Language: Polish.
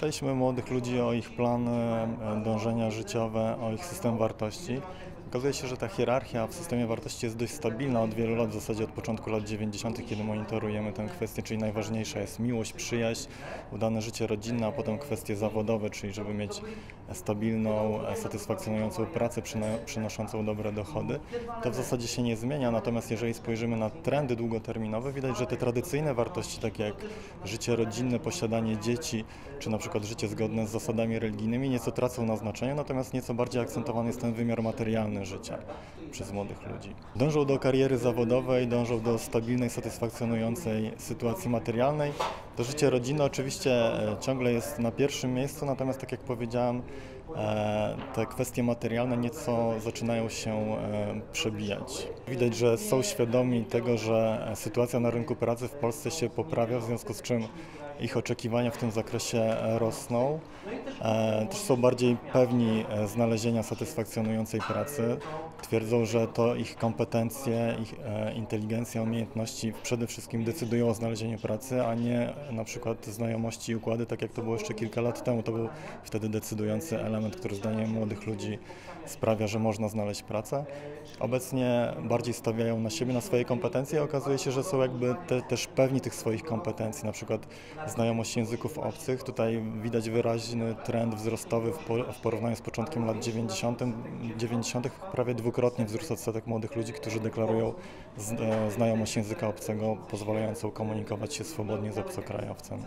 Zapytaliśmy młodych ludzi o ich plany, e, dążenia życiowe, o ich system wartości. Okazuje się, że ta hierarchia w systemie wartości jest dość stabilna od wielu lat, w zasadzie od początku lat 90., kiedy monitorujemy tę kwestię, czyli najważniejsza jest miłość, przyjaźń, udane życie rodzinne, a potem kwestie zawodowe, czyli żeby mieć stabilną, satysfakcjonującą pracę przynoszącą dobre dochody. To w zasadzie się nie zmienia, natomiast jeżeli spojrzymy na trendy długoterminowe, widać, że te tradycyjne wartości, takie jak życie rodzinne, posiadanie dzieci, czy na przykład życie zgodne z zasadami religijnymi, nieco tracą na znaczeniu, natomiast nieco bardziej akcentowany jest ten wymiar materialny спокійне життя. Przez młodych ludzi. Dążą do kariery zawodowej, dążą do stabilnej, satysfakcjonującej sytuacji materialnej. To życie rodzinne oczywiście e, ciągle jest na pierwszym miejscu, natomiast tak jak powiedziałem, e, te kwestie materialne nieco zaczynają się e, przebijać. Widać, że są świadomi tego, że sytuacja na rynku pracy w Polsce się poprawia, w związku z czym ich oczekiwania w tym zakresie rosną. Też są bardziej pewni znalezienia satysfakcjonującej pracy. Twierdzą, że to ich kompetencje, ich e, inteligencja, umiejętności przede wszystkim decydują o znalezieniu pracy, a nie na przykład znajomości i układy, tak jak to było jeszcze kilka lat temu. To był wtedy decydujący element, który zdaniem młodych ludzi sprawia, że można znaleźć pracę. Obecnie bardziej stawiają na siebie, na swoje kompetencje i okazuje się, że są jakby te, też pewni tych swoich kompetencji, na przykład znajomość języków obcych. Tutaj widać wyraźny trend wzrostowy w, w porównaniu z początkiem lat 90. 90. prawie dwukrotnie wzrósł odsetek młodych ludzi, którzy deklarują e, znajomość języka obcego pozwalającą komunikować się swobodnie z obcokrajowcem.